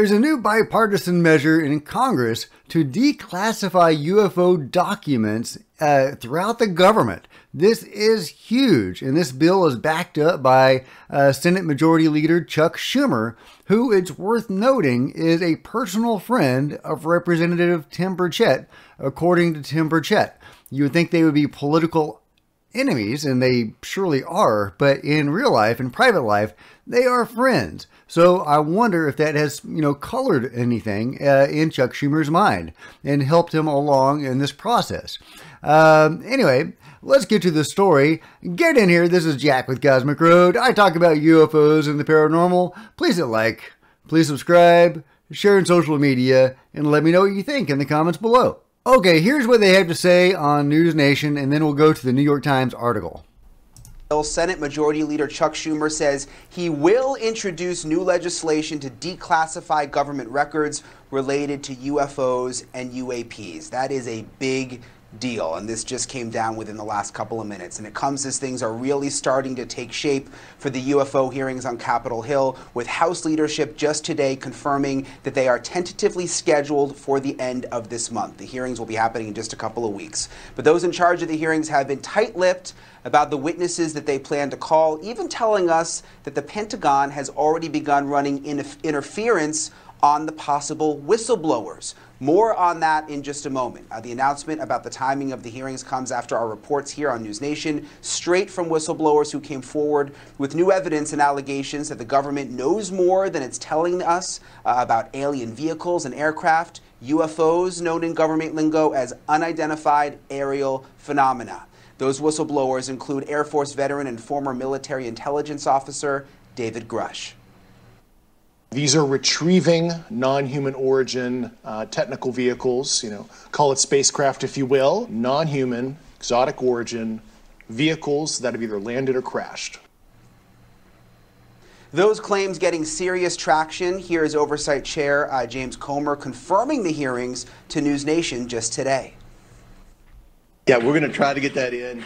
There's a new bipartisan measure in Congress to declassify UFO documents uh, throughout the government. This is huge, and this bill is backed up by uh, Senate Majority Leader Chuck Schumer, who it's worth noting is a personal friend of Representative Tim Burchett, according to Tim Burchett. You would think they would be political enemies, and they surely are, but in real life, in private life, they are friends. So I wonder if that has, you know, colored anything uh, in Chuck Schumer's mind and helped him along in this process. Um, anyway, let's get to the story. Get in here. This is Jack with Cosmic Road. I talk about UFOs and the paranormal. Please hit like, please subscribe, share in social media, and let me know what you think in the comments below. Okay, here's what they have to say on News Nation, and then we'll go to the New York Times article. Senate Majority Leader Chuck Schumer says he will introduce new legislation to declassify government records related to UFOs and UAPs. That is a big deal. And this just came down within the last couple of minutes. And it comes as things are really starting to take shape for the UFO hearings on Capitol Hill, with House leadership just today confirming that they are tentatively scheduled for the end of this month. The hearings will be happening in just a couple of weeks. But those in charge of the hearings have been tight lipped about the witnesses that they plan to call, even telling us that the Pentagon has already begun running interference on the possible whistleblowers. More on that in just a moment. Uh, the announcement about the timing of the hearings comes after our reports here on News Nation, straight from whistleblowers who came forward with new evidence and allegations that the government knows more than it's telling us uh, about alien vehicles and aircraft, UFOs, known in government lingo as unidentified aerial phenomena. Those whistleblowers include Air Force veteran and former military intelligence officer David Grusch. These are retrieving non-human origin uh, technical vehicles, you know, call it spacecraft if you will, non-human, exotic origin vehicles that have either landed or crashed. Those claims getting serious traction. Here is Oversight Chair uh, James Comer confirming the hearings to News Nation just today. Yeah, we're going to try to get that in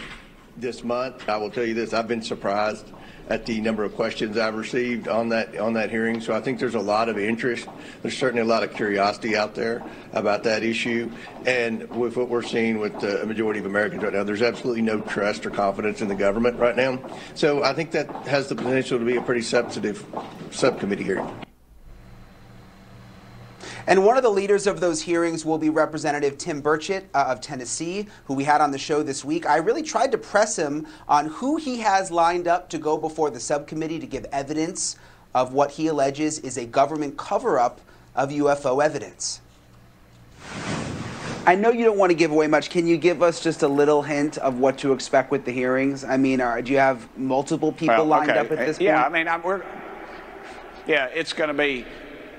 this month. I will tell you this, I've been surprised at the number of questions I've received on that on that hearing. So I think there's a lot of interest. There's certainly a lot of curiosity out there about that issue. And with what we're seeing with the majority of Americans right now, there's absolutely no trust or confidence in the government right now. So I think that has the potential to be a pretty substantive subcommittee hearing. And one of the leaders of those hearings will be Representative Tim Burchett uh, of Tennessee, who we had on the show this week. I really tried to press him on who he has lined up to go before the subcommittee to give evidence of what he alleges is a government cover up of UFO evidence. I know you don't want to give away much. Can you give us just a little hint of what to expect with the hearings? I mean, are, do you have multiple people well, lined up at this yeah, point? Yeah, I mean, I'm, we're, yeah, it's going to be,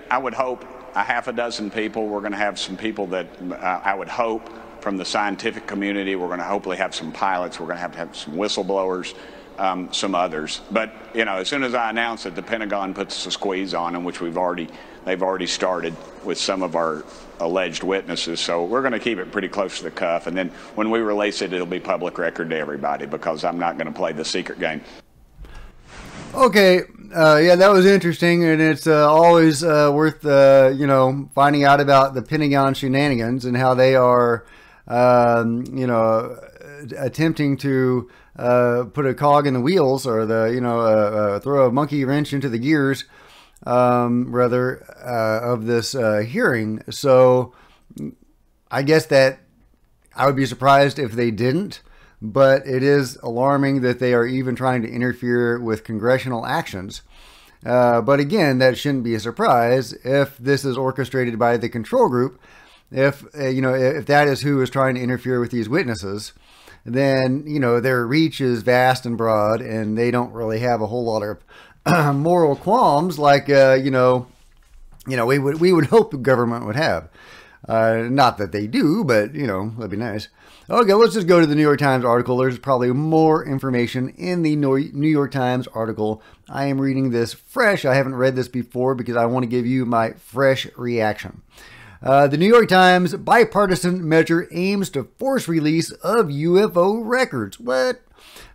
I would hope, a half a dozen people. We're going to have some people that uh, I would hope from the scientific community. We're going to hopefully have some pilots. We're going to have to have some whistleblowers, um, some others. But you know, as soon as I announce that the Pentagon puts a squeeze on them, which we've already they've already started with some of our alleged witnesses. So we're going to keep it pretty close to the cuff. And then when we release it, it'll be public record to everybody because I'm not going to play the secret game. Okay, uh, yeah, that was interesting, and it's uh, always uh, worth uh, you know finding out about the Pentagon shenanigans and how they are, um, you know, attempting to uh, put a cog in the wheels or the you know uh, throw a monkey wrench into the gears, um, rather of this hearing. So, I guess that I would be surprised if they didn't but it is alarming that they are even trying to interfere with congressional actions. Uh, but again, that shouldn't be a surprise if this is orchestrated by the control group. If uh, you know, if that is who is trying to interfere with these witnesses, then you know their reach is vast and broad, and they don't really have a whole lot of moral qualms like uh, you know, you know we would we would hope the government would have. Uh, not that they do, but you know that'd be nice. Okay, let's just go to the New York Times article. There's probably more information in the New York Times article. I am reading this fresh. I haven't read this before because I want to give you my fresh reaction. Uh, the New York Times bipartisan measure aims to force release of UFO records. What?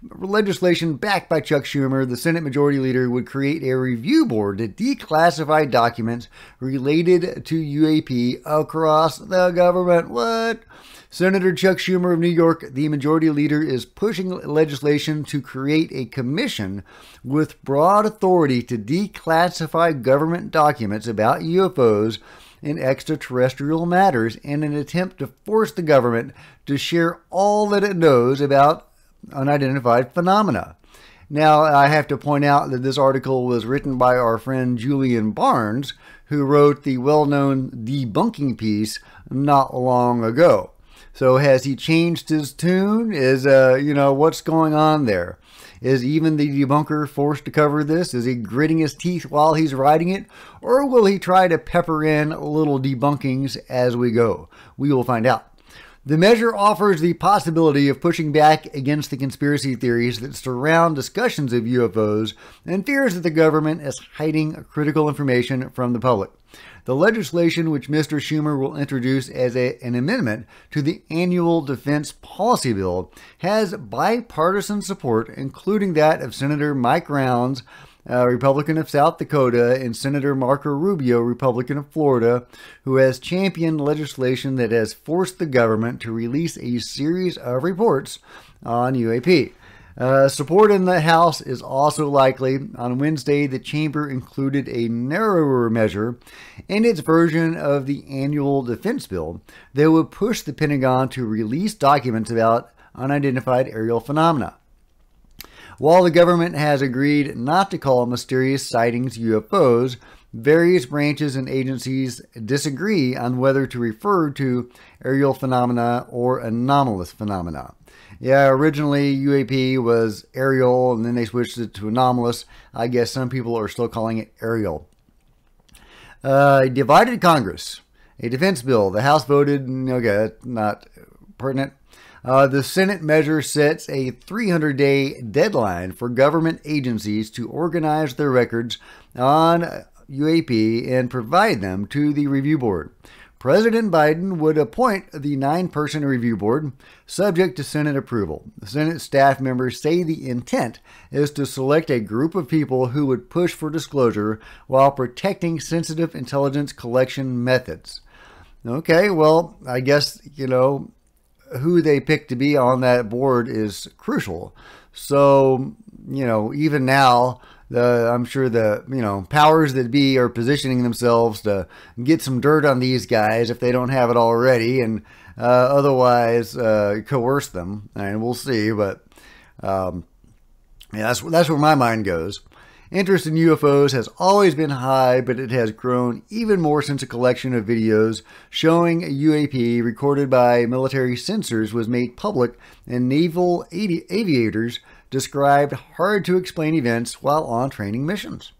Legislation backed by Chuck Schumer, the Senate Majority Leader, would create a review board to declassify documents related to UAP across the government. What? Senator Chuck Schumer of New York, the majority leader, is pushing legislation to create a commission with broad authority to declassify government documents about UFOs and extraterrestrial matters in an attempt to force the government to share all that it knows about unidentified phenomena. Now, I have to point out that this article was written by our friend Julian Barnes, who wrote the well known debunking piece not long ago. So has he changed his tune? Is uh, you know, what's going on there? Is even the debunker forced to cover this? Is he gritting his teeth while he's writing it? Or will he try to pepper in little debunkings as we go? We will find out. The measure offers the possibility of pushing back against the conspiracy theories that surround discussions of UFOs and fears that the government is hiding critical information from the public. The legislation, which Mr. Schumer will introduce as a, an amendment to the annual defense policy bill, has bipartisan support, including that of Senator Mike Rounds, uh, Republican of South Dakota, and Senator Marco Rubio, Republican of Florida, who has championed legislation that has forced the government to release a series of reports on UAP. Uh, support in the House is also likely. On Wednesday, the chamber included a narrower measure in its version of the annual defense bill that would push the Pentagon to release documents about unidentified aerial phenomena. While the government has agreed not to call mysterious sightings UFOs, various branches and agencies disagree on whether to refer to aerial phenomena or anomalous phenomena. Yeah, originally UAP was aerial, and then they switched it to anomalous. I guess some people are still calling it aerial. Uh, divided Congress. A defense bill. The House voted, okay, not pertinent. Uh, the Senate measure sets a 300 day deadline for government agencies to organize their records on UAP and provide them to the review board. President Biden would appoint the nine person review board subject to Senate approval. Senate staff members say the intent is to select a group of people who would push for disclosure while protecting sensitive intelligence collection methods. Okay, well, I guess, you know, who they pick to be on that board is crucial. So, you know, even now, the I'm sure the you know powers that be are positioning themselves to get some dirt on these guys if they don't have it already, and uh, otherwise uh, coerce them. And we'll see, but um, yeah, that's that's where my mind goes. Interest in UFOs has always been high, but it has grown even more since a collection of videos showing a UAP recorded by military sensors was made public and naval avi- aviators described hard to explain events while on training missions.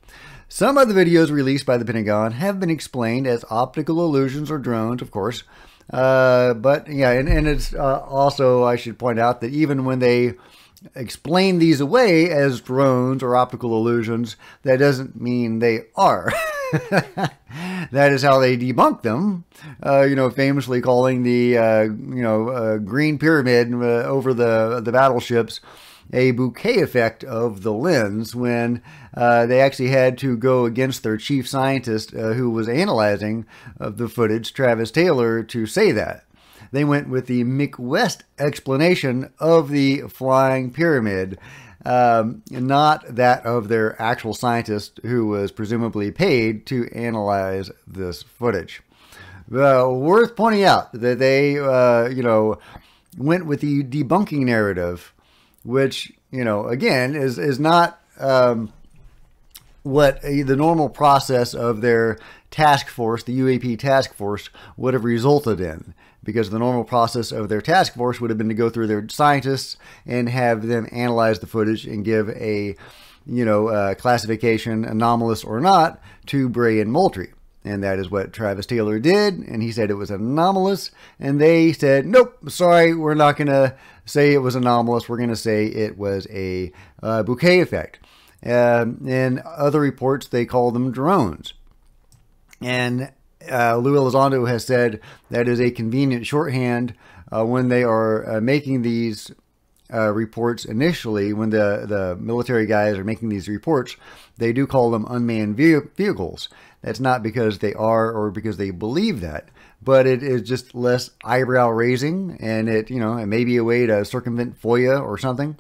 Some of the videos released by the Pentagon have been explained as optical illusions or drones, of course. Uh, but yeah, and, and it's uh, also, I should point out that even when they explain these away as drones or optical illusions, that doesn't mean they are. that is how they debunk them. Uh, you know, famously calling the uh, you know uh, green pyramid uh, over the the battleships a bokeh effect of the lens when uh, they actually had to go against their chief scientist uh, who was analyzing of the footage, Travis Taylor, to say that. They went with the Mick West explanation of the flying pyramid, um, not that of their actual scientist who was presumably paid to analyze this footage. Uh, worth pointing out that they, uh, you know, went with the debunking narrative which you know again is is not um, what the normal process of their task force, the UAP task force, would have resulted in. Because the normal process of their task force would have been to go through their scientists and have them analyze the footage and give a, you know, uh, classification, anomalous or not, to Bray and Moultrie. And that is what Travis Taylor did. And he said it was anomalous. And they said, nope, sorry, we're not going to say it was anomalous. We're going to say it was a uh, bokeh effect. Um, in other reports, they call them drones. And uh, Lue Elizondo has said that is a convenient shorthand uh, when they are uh, making these uh, reports initially, when the, the military guys are making these reports, they do call them unmanned vehicles. That's not because they are or because they believe that, but it is just less eyebrow raising, and it you know it may be a way to circumvent FOIA or something.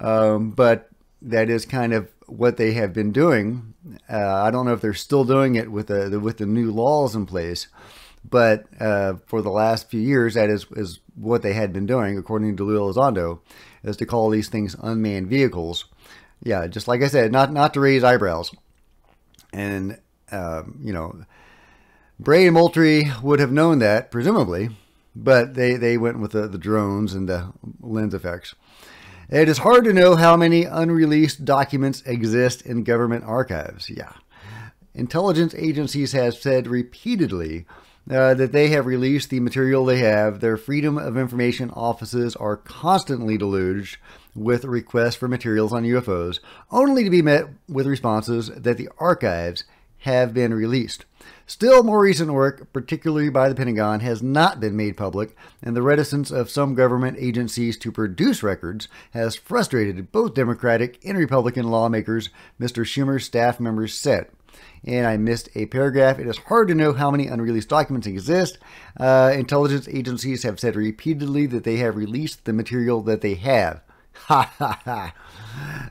Um, but that is kind of what they have been doing. Uh, I don't know if they're still doing it with the, the with the new laws in place, but uh, for the last few years, that is is what they had been doing, according to Lue Elizondo, is to call these things unmanned vehicles. Yeah, just like I said, not not to raise eyebrows, and um, you know Bray and Moultrie would have known that, presumably, but they, they went with the, the drones and the lens effects. It is hard to know how many unreleased documents exist in government archives. Yeah. Intelligence agencies have said repeatedly uh, that they have released the material they have. Their Freedom of Information offices are constantly deluged with requests for materials on UFOs, only to be met with responses that the archives have been released. Still, more recent work, particularly by the Pentagon, has not been made public, and the reticence of some government agencies to produce records has frustrated both Democratic and Republican lawmakers, Mr. Schumer's staff members said. And I missed a paragraph. It is hard to know how many unreleased documents exist. Uh, intelligence agencies have said repeatedly that they have released the material that they have. Ha ha ha.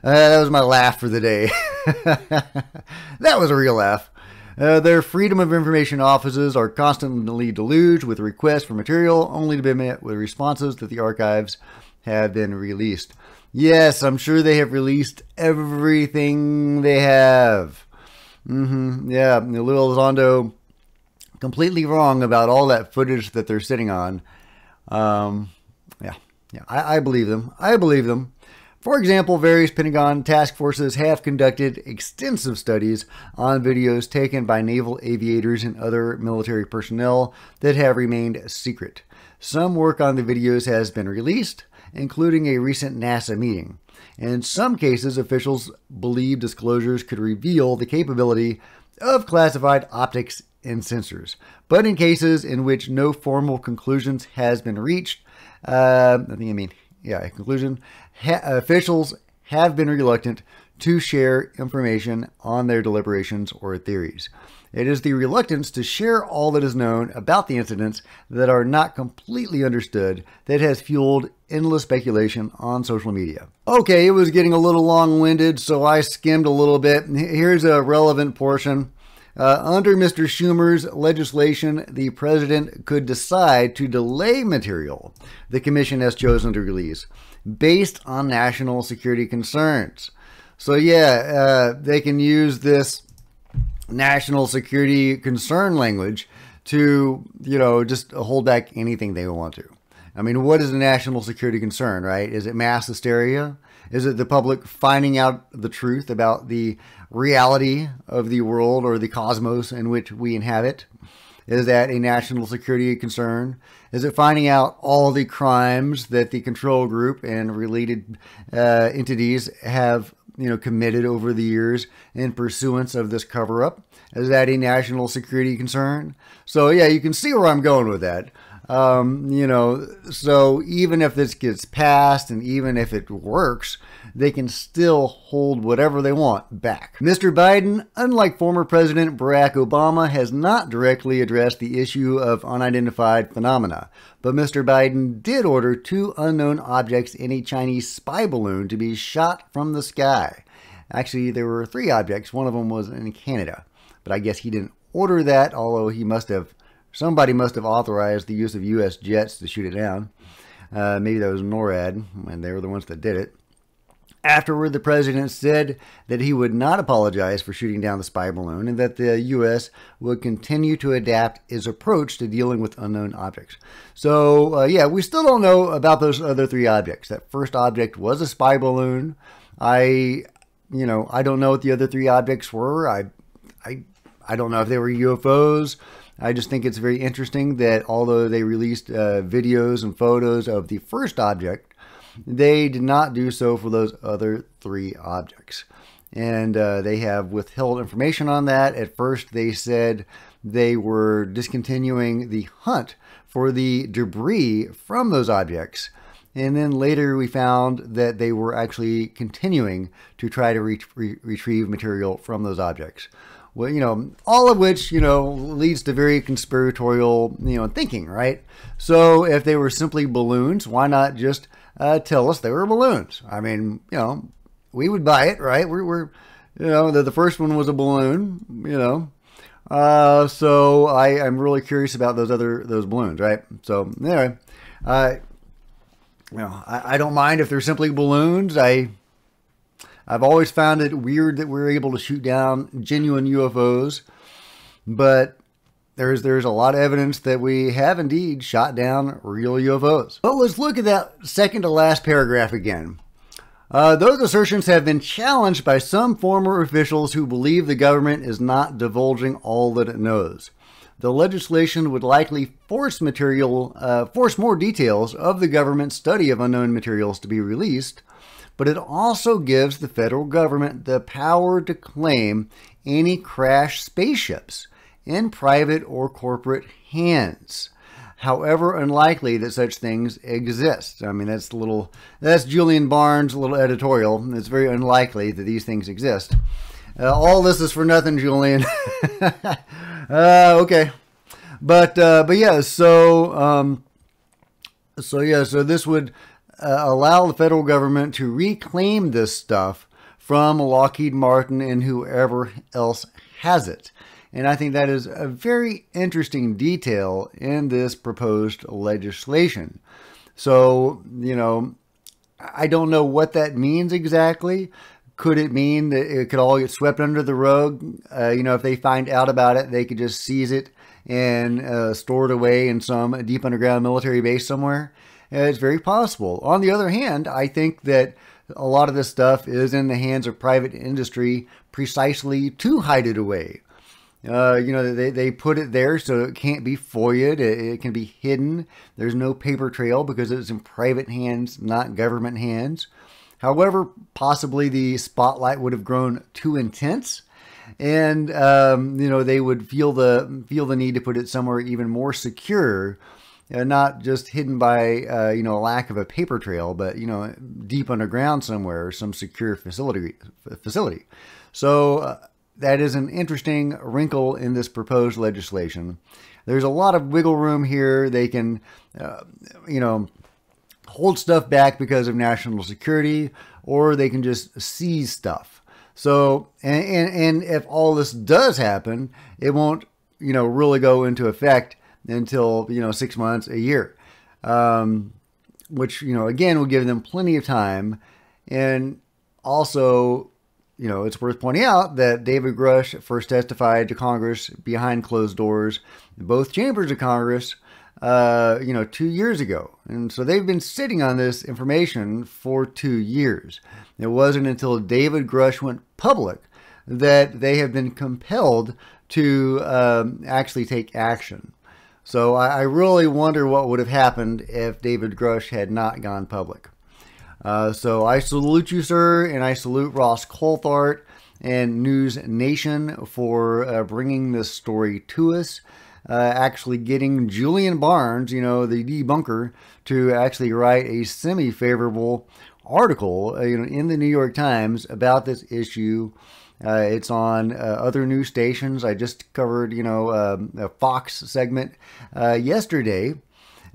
Uh, that was my laugh for the day. that was a real laugh. Uh, their Freedom of Information offices are constantly deluged with requests for material, only to be met with responses that the archives have been released. Yes, I'm sure they have released everything they have. Mm-hmm. Yeah, Lue Elizondo completely wrong about all that footage that they're sitting on. Um, yeah, yeah, I, I believe them. I believe them. For example, various Pentagon task forces have conducted extensive studies on videos taken by naval aviators and other military personnel that have remained secret. Some work on the videos has been released, including a recent NASA meeting. In some cases, officials believe disclosures could reveal the capability of classified optics and sensors. But in cases in which no formal conclusions has been reached, uh, I think I mean yeah, conclusion, ha- officials have been reluctant to share information on their deliberations or theories. It is the reluctance to share all that is known about the incidents that are not completely understood that has fueled endless speculation on social media. Okay, it was getting a little long winded, so I skimmed a little bit. Here's a relevant portion. Uh, under Mr. Schumer's legislation, the president could decide to delay material the commission has chosen to release based on national security concerns. So, yeah, uh, they can use this national security concern language to, you know, just hold back anything they want to. I mean, what is a national security concern, right? Is it mass hysteria? Is it the public finding out the truth about the reality of the world or the cosmos in which we inhabit? Is that a national security concern? Is it finding out all the crimes that the control group and related uh, entities have, you know, committed over the years in pursuance of this cover-up? Is that a national security concern? So yeah, you can see where I'm going with that. Um, you know, so even if this gets passed and even if it works, they can still hold whatever they want back. Mr. Biden, unlike former President Barack Obama, has not directly addressed the issue of unidentified phenomena, but Mr. Biden did order two unknown objects in a Chinese spy balloon to be shot from the sky. Actually, there were three objects. One of them was in Canada, but I guess he didn't order that, although he must have Somebody must have authorized the use of U.S. jets to shoot it down. Uh, maybe that was NORAD, and they were the ones that did it. Afterward, the president said that he would not apologize for shooting down the spy balloon and that the U.S. would continue to adapt its approach to dealing with unknown objects. So, uh, yeah, we still don't know about those other three objects. That first object was a spy balloon. I, you know, I don't know what the other three objects were. I, I, I don't know if they were UFOs. I just think it's very interesting that although they released uh, videos and photos of the first object, they did not do so for those other three objects. And uh, they have withheld information on that. At first, they said they were discontinuing the hunt for the debris from those objects. And then later we found that they were actually continuing to try to re- re- retrieve material from those objects. Well, you know, all of which, you know, leads to very conspiratorial, you know, thinking, right? So if they were simply balloons, why not just uh, tell us they were balloons? I mean, you know, we would buy it, right? We're, we're you know, the, the first one was a balloon, you know. Uh, so I, I'm really curious about those other, those balloons, right? So anyway, uh, you know, I, I don't mind if they're simply balloons. I, I've always found it weird that we're able to shoot down genuine UFOs, but there's there's a lot of evidence that we have indeed shot down real UFOs. But let's look at that second to last paragraph again. Uh, those assertions have been challenged by some former officials who believe the government is not divulging all that it knows. The legislation would likely force material, uh, force more details of the government's study of unknown materials to be released, but it also gives the federal government the power to claim any crashed spaceships in private or corporate hands however unlikely that such things exist. I mean, that's a little, that's Julian Barnes' little editorial. It's very unlikely that these things exist. Uh, all this is for nothing, Julian. uh, okay, but uh, but yeah, so um, so yeah, so this would uh, allow the federal government to reclaim this stuff from Lockheed Martin and whoever else has it. And I think that is a very interesting detail in this proposed legislation. So, you know, I don't know what that means exactly. Could it mean that it could all get swept under the rug? Uh, you know, if they find out about it, they could just seize it and uh, store it away in some deep underground military base somewhere? Uh, it's very possible. On the other hand, I think that a lot of this stuff is in the hands of private industry precisely to hide it away. Uh, you know, they, they put it there so it can't be FOIA'd. It, it, can be hidden. There's no paper trail because it's in private hands, not government hands. However, possibly the spotlight would have grown too intense, and um, you know they would feel the feel the need to put it somewhere even more secure, uh, not just hidden by uh, you know a lack of a paper trail, but you know deep underground somewhere, some secure facility facility. So uh, that is an interesting wrinkle in this proposed legislation. There's a lot of wiggle room here. They can, uh, you know, hold stuff back because of national security, or they can just seize stuff. So, and, and, and if all this does happen, it won't, you know, really go into effect until, you know, six months, a year. Um, which, you know, again, will give them plenty of time. And also, you know, it's worth pointing out that David Grusch first testified to Congress behind closed doors, both chambers of Congress, uh, you know, two years ago. And so they've been sitting on this information for two years. It wasn't until David Grusch went public that they have been compelled to um, actually take action. So I, I really wonder what would have happened if David Grusch had not gone public. Uh, so I salute you, sir, and I salute Ross Coulthart and News Nation for uh, bringing this story to us. Uh, actually, getting Julian Barnes, you know, the debunker, to actually write a semi favorable article uh, you know, in the New York Times about this issue. Uh, it's on uh, other news stations. I just covered, you know, um, a Fox segment yesterday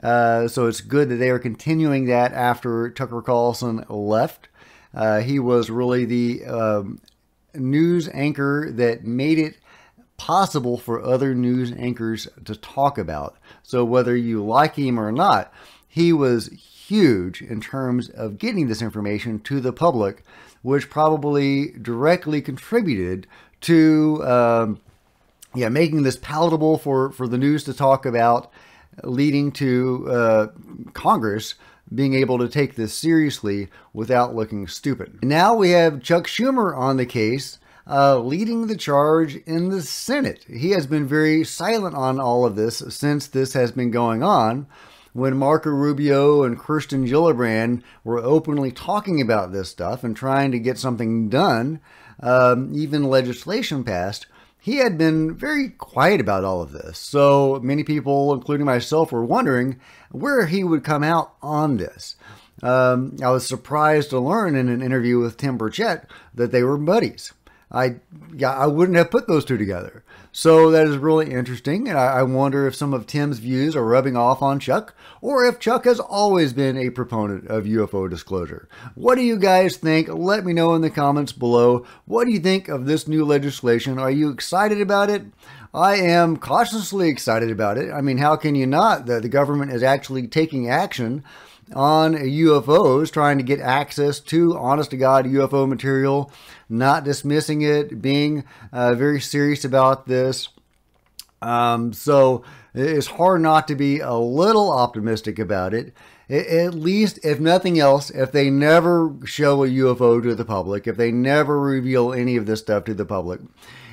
uh, so it's good that they are continuing that after Tucker Carlson left. Uh, he was really the um, news anchor that made it possible for other news anchors to talk about. So whether you like him or not, he was huge in terms of getting this information to the public, which probably directly contributed to um, yeah making this palatable for for the news to talk about leading to uh, Congress being able to take this seriously without looking stupid. Now we have Chuck Schumer on the case. Uh, leading the charge in the Senate. He has been very silent on all of this since this has been going on. When Marco Rubio and Kirsten Gillibrand were openly talking about this stuff and trying to get something done, um, even legislation passed, he had been very quiet about all of this. So many people, including myself, were wondering where he would come out on this. Um, I was surprised to learn in an interview with Tim Burchett that they were buddies. I, yeah, I wouldn't have put those two together. So that is really interesting, and I, I wonder if some of Tim's views are rubbing off on Chuck, or if Chuck has always been a proponent of UFO disclosure. What do you guys think? Let me know in the comments below. What do you think of this new legislation? Are you excited about it? I am cautiously excited about it. I mean, how can you not? The, the government is actually taking action on UFOs, trying to get access to honest to God UFO material, not dismissing it, being uh, very serious about this. Um, so it's hard not to be a little optimistic about it. At least, if nothing else, if they never show a UFO to the public, if they never reveal any of this stuff to the public,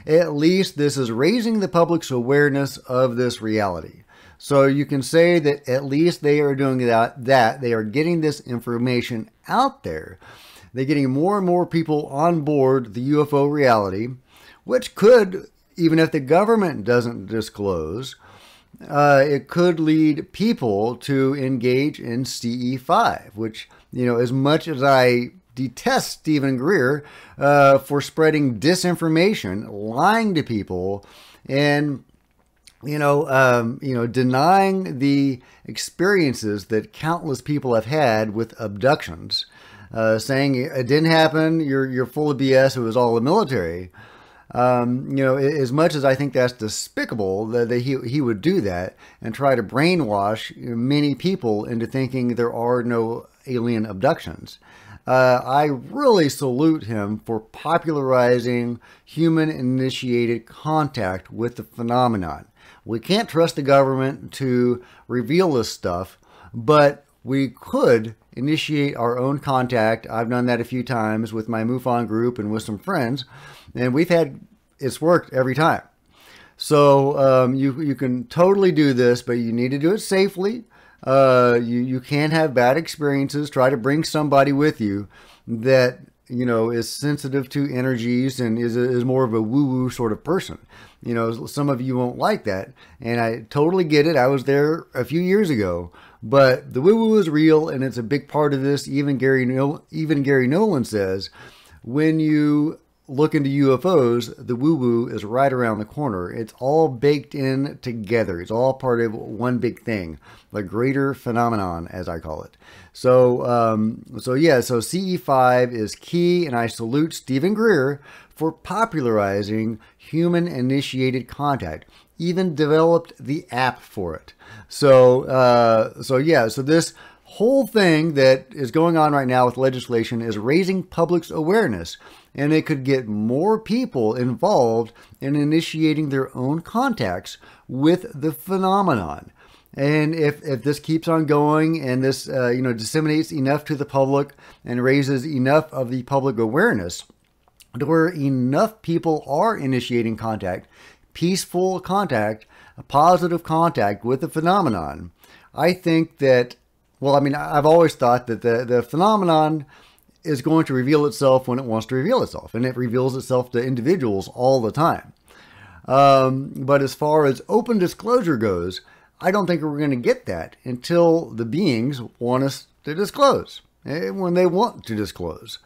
at least this is raising the public's awareness of this reality. So you can say that at least they are doing that, that they are getting this information out there. They're getting more and more people on board the UFO reality, which could, even if the government doesn't disclose, uh, it could lead people to engage in CE5, which, you know, as much as I detest Steven Greer uh, for spreading disinformation, lying to people, and you know, um, you know, denying the experiences that countless people have had with abductions, uh, saying it didn't happen, you're you're full of BS. It was all the military. Um, you know, as much as I think that's despicable that, that he he would do that and try to brainwash many people into thinking there are no alien abductions. Uh, I really salute him for popularizing human initiated contact with the phenomenon. We can't trust the government to reveal this stuff, but we could initiate our own contact. I've done that a few times with my MUFON group and with some friends, and we've had it's worked every time. So um, you you can totally do this, but you need to do it safely. Uh, you you can have bad experiences. Try to bring somebody with you that you know is sensitive to energies and is is more of a woo woo sort of person. You know, some of you won't like that, and I totally get it. I was there a few years ago, but the woo woo is real, and it's a big part of this. Even Gary, even Garry Nolan says, when you look into UFOs, the woo woo is right around the corner. It's all baked in together. It's all part of one big thing, the greater phenomenon, as I call it. So, um, so yeah, so CE5 is key, and I salute Steven Greer for popularizing human initiated contact even developed the app for it so uh, so yeah so this whole thing that is going on right now with legislation is raising public's awareness and it could get more people involved in initiating their own contacts with the phenomenon. And if, if this keeps on going and this uh, you know disseminates enough to the public and raises enough of the public awareness to where enough people are initiating contact, peaceful contact, positive contact with the phenomenon, I think that, well, I mean, I've always thought that the, the phenomenon is going to reveal itself when it wants to reveal itself, and it reveals itself to individuals all the time. Um, but as far as open disclosure goes, I don't think we're going to get that until the beings want us to disclose, eh, when they want to disclose.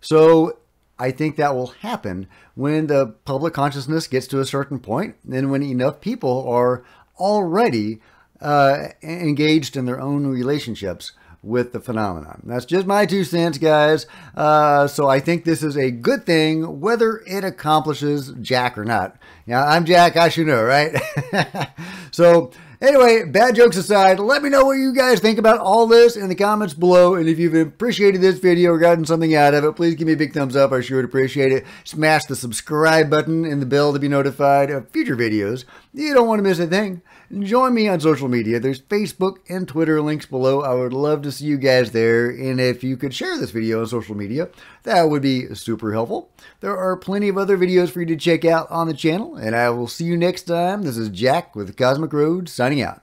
So I think that will happen when the public consciousness gets to a certain point and when enough people are already uh, engaged in their own relationships with the phenomenon. That's just my two cents, guys. Uh, so I think this is a good thing, whether it accomplishes Jack or not. Yeah, I'm Jack, I should know, right? so Anyway, bad jokes aside, let me know what you guys think about all this in the comments below. And if you've appreciated this video or gotten something out of it, please give me a big thumbs up. I sure would appreciate it. Smash the subscribe button and the bell to be notified of future videos. You don't want to miss a thing. Join me on social media. There's Facebook and Twitter links below. I would love to see you guys there. And if you could share this video on social media, that would be super helpful. There are plenty of other videos for you to check out on the channel. And I will see you next time. This is Jack with Cosmic Road signing out.